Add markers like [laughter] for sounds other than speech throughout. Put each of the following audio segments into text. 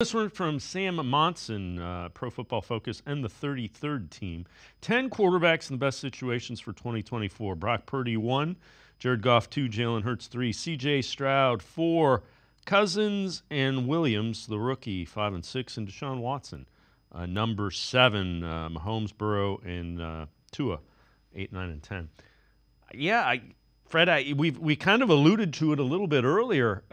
This one from Sam Monson, uh, Pro Football Focus, and the 33rd team. 10 quarterbacks in the best situations for 2024. Brock Purdy, 1. Jared Goff, 2. Jalen Hurts, 3. CJ Stroud, 4. Cousins and Williams, the rookie, 5 and 6. And Deshaun Watson, uh, number 7. Uh, Mahomes, Burrow, and uh, Tua, 8, 9, and 10. Yeah, I, Fred, I, we we kind of alluded to it a little bit earlier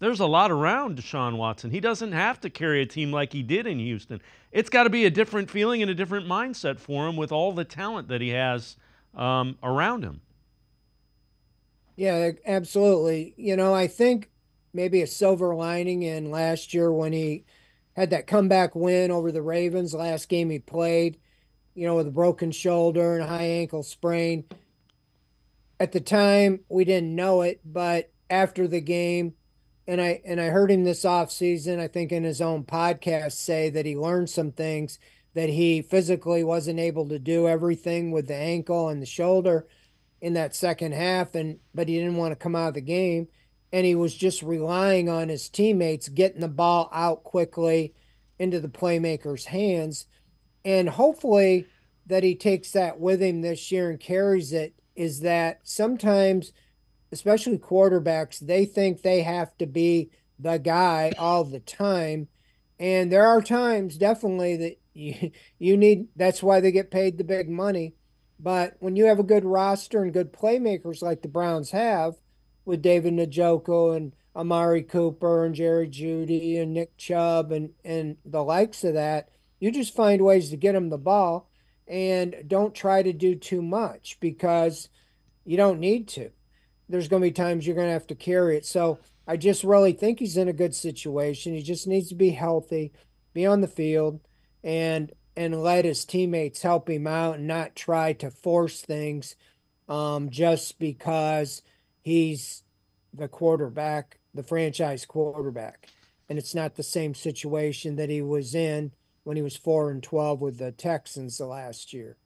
there's a lot around Deshaun Watson. He doesn't have to carry a team like he did in Houston. It's got to be a different feeling and a different mindset for him with all the talent that he has um, around him. Yeah, absolutely. You know, I think maybe a silver lining in last year when he had that comeback win over the Ravens, last game he played, you know, with a broken shoulder and a high ankle sprain. At the time, we didn't know it, but after the game, and I and I heard him this off season, I think in his own podcast say that he learned some things that he physically wasn't able to do everything with the ankle and the shoulder in that second half and but he didn't want to come out of the game and he was just relying on his teammates getting the ball out quickly into the playmaker's hands and hopefully that he takes that with him this year and carries it is that sometimes – especially quarterbacks, they think they have to be the guy all the time. And there are times definitely that [laughs] you, you need, that's why they get paid the big money. But when you have a good roster and good playmakers like the Browns have with David Njoku and Amari Cooper and Jerry Jeudy and Nick Chubb and, and the likes of that, you just find ways to get them the ball and don't try to do too much because you don't need to there's going to be times you're going to have to carry it. So I just really think he's in a good situation. He just needs to be healthy, be on the field, and and let his teammates help him out and not try to force things um, just because he's the quarterback, the franchise quarterback. And it's not the same situation that he was in when he was four and twelve with the Texans the last year.